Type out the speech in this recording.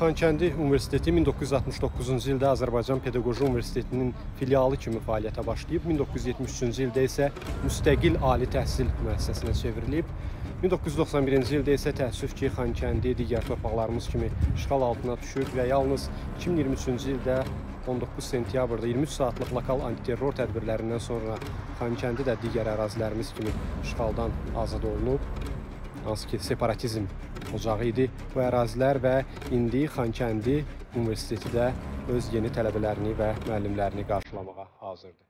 Xankəndi Universiteti 1969-cu ildə Azərbaycan Pedaqoji Universitetinin filialı kimi fəaliyyətə başlayıb, 1973-cü ildə isə müstəqil ali təhsil müəssisəsinə çevrilib. 1991-ci ildə isə təəssüf ki, Xankəndi digər torpaqlarımız kimi işğal altına düşüb və yalnız 2023-cü ildə 19 sentyabrda 23 saatlıq lokal antiterror tədbirlərindən sonra Xankəndi də digər ərazilərimiz kimi işğaldan azad olunub. Hansı ki, separatizm ocağı idi bu ərazilər və indi Xankəndi Universiteti də öz yeni tələbələrini və müəllimlərini qarşılamağa hazırdır.